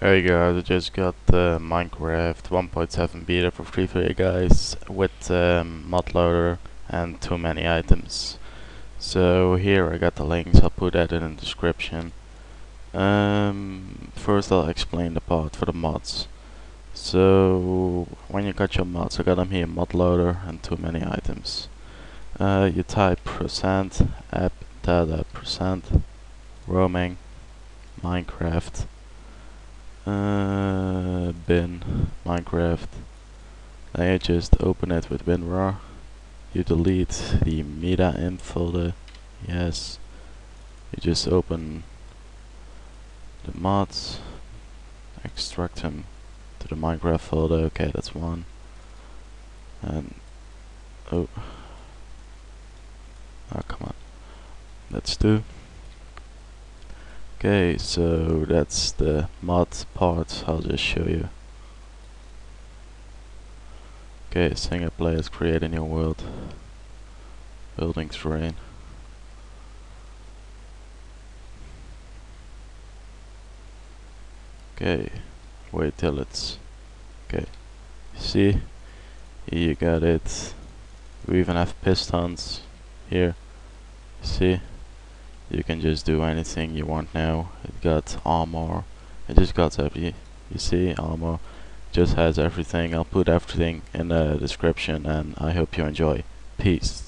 Hey guys, I just got the Minecraft 1.7 beta for free for you guys with um, ModLoader and TooManyItems. So here I got the links, I'll put that in the description. Um, first I'll explain the part for the mods. So when you got your mods, I got them here, ModLoader and TooManyItems. Uh, you type percent app data percent roaming Minecraft uh, bin Minecraft. You just open it with WinRAR you delete the meta.inf folder. Yes. You just open the mods extract them to the Minecraft folder. Okay that's one. And oh. Oh come on. That's two Okay, so that's the mod part, I'll just show you. Okay, single players create a new world. Building terrain. Okay, wait till it's... Okay, see? You got it. We even have pistons here. See? You can just do anything you want now. It got armor. It just got every you see armor just has everything. I'll put everything in the description and I hope you enjoy. Peace